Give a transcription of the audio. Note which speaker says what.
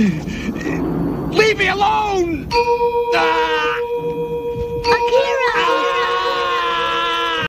Speaker 1: Leave me alone!